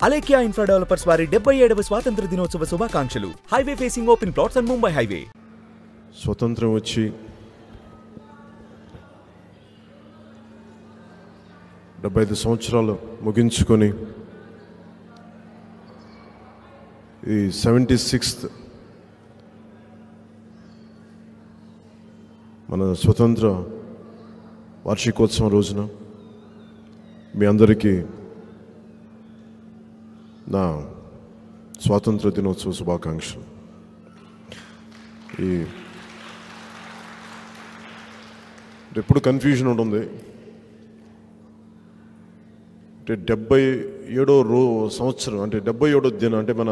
Alekhya infra developers వారి డెబ్బై ఏడవ స్వాతంత్ర దినోత్సవ శుభాకాంక్షలు. Highway facing open plots and Mumbai highway. స్వతంత్రం వచ్చి డెబ్బై ఐదు సంవత్సరాలు ముగించుకొని ఈ సెవెంటీ సిక్స్త్ మన స్వతంత్ర వార్షికోత్సవం రోజున మీ అందరికీ నా స్వాతంత్ర దినోత్సవ శుభాకాంక్షలు. ఈ ఎప్పుడు కన్ఫ్యూజన్ ఉంటుంది. అంటే డెబ్బై ఏడో రో సంవత్సరం అంటే డెబ్బై ఏడో దినం అంటే మన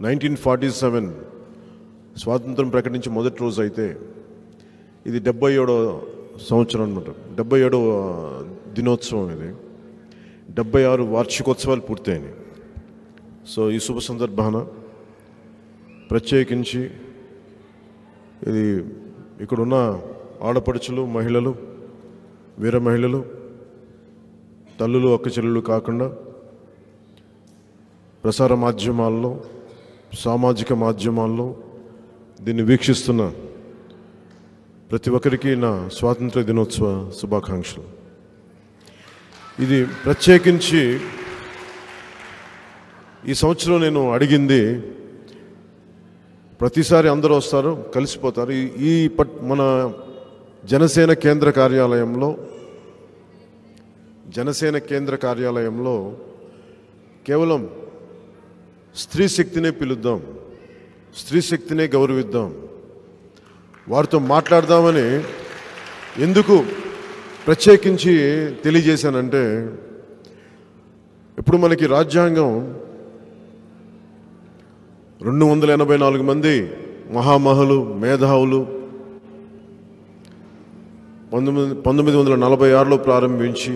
నైన్టీన్ ఫార్టీ సెవెన్ స్వాతంత్రం ప్రకటించి మొదటి రోజు అయితే ఇది డెబ్బై ఏడో సంవత్సరం అనమాట డెబ్బై ఏడో దినోత్సవం ఇది. డెబ్బై ఆరు వార్షికోత్సవాలు పూర్తయినాయి. సో ఈ శుభ సందర్భాన ప్రత్యేకించి ఇది ఇక్కడున్న ఆడపడుచులు మహిళలు వీర మహిళలు తల్లులు అక్కచెల్లులు కాకుండా ప్రసార మాధ్యమాల్లో సామాజిక మాధ్యమాల్లో దీన్ని వీక్షిస్తున్న ప్రతి ఒక్కరికి నా స్వాతంత్ర దినోత్సవ శుభాకాంక్షలు. ఇది ప్రత్యేకించి ఈ సంవత్సరం నేను అడిగింది ప్రతిసారి అందరూ వస్తారు కలిసిపోతారు. ఈ- ఈ పట్ మన జనసేన కేంద్ర కార్యాలయంలో జనసేన కేంద్ర కార్యాలయంలో కేవలం స్త్రీ శక్తినే పిలుద్దాం స్త్రీ శక్తినే గౌరవిద్దాం. వారితో మాట్లాడదామని ఎందుకు ప్రత్యేకించి తెలియజేశానంటే ఇప్పుడు మనకి రాజ్యాంగం రెండు వందల ఎనభై నాలుగు మంది మహామహులు మేధావులు. పంతొమ్మిది పంతొమ్మిది వందల నలభై ఆరులో ప్రారంభించి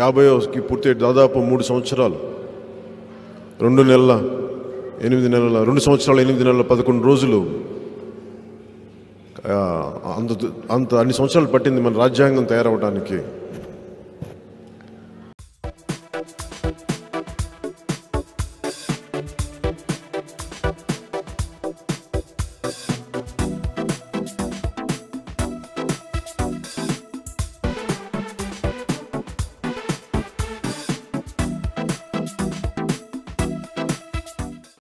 యాభైకి పూర్తి దాదాపు మూడు సంవత్సరాలు. రెండు నెలల ఎనిమిది నెలల రెండు సంవత్సరాలు ఎనిమిది నెలల పదకొండు రోజులు అంత అంత అన్ని సంవత్సరాలు పట్టింది మన రాజ్యాంగం తయారవడానికి